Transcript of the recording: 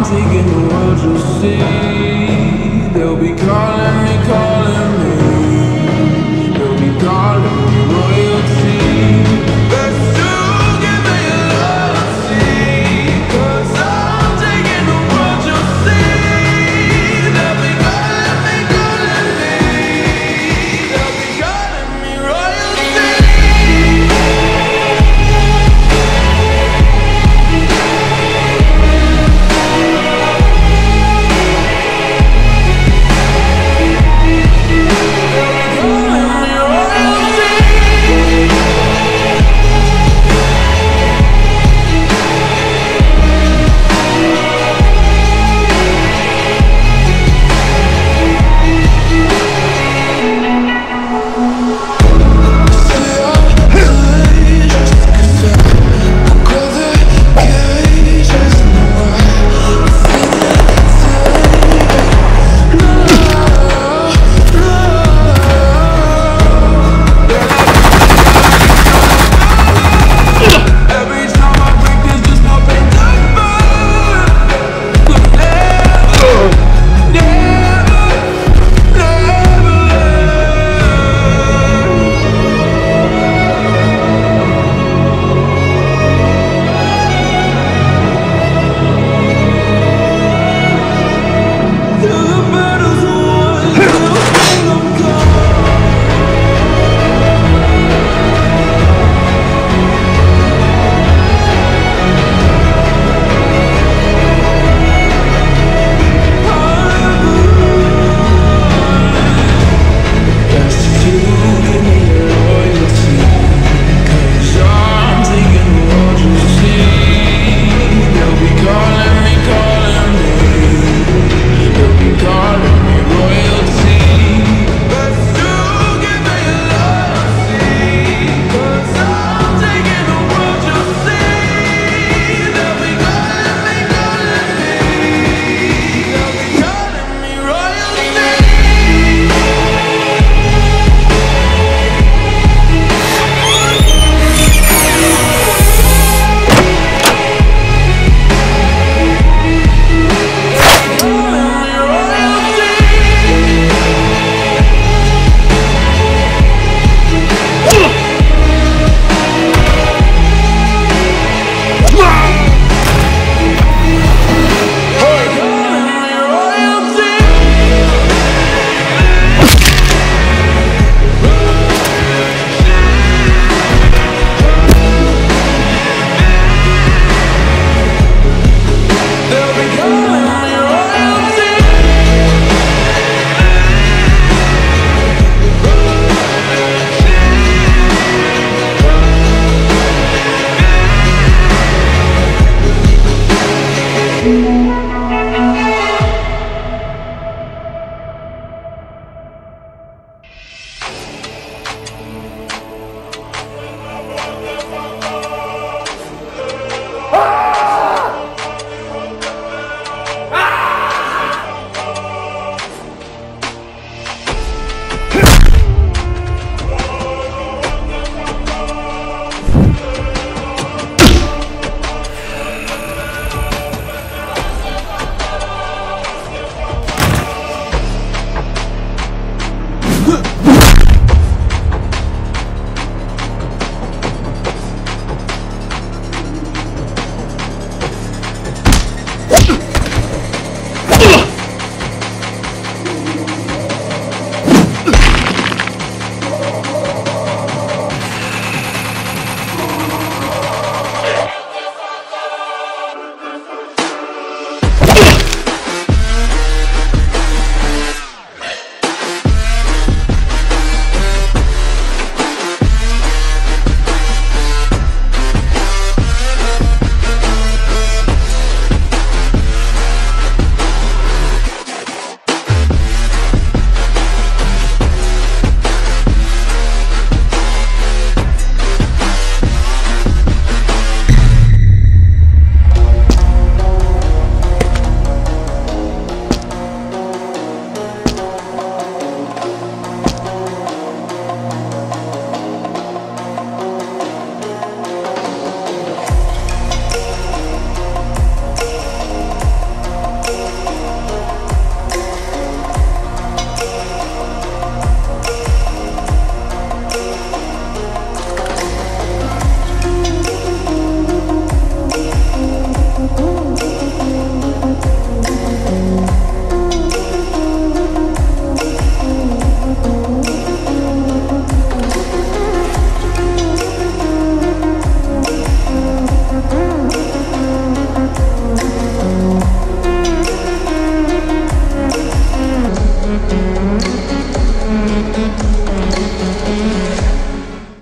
I'm taking the world you see They'll be calling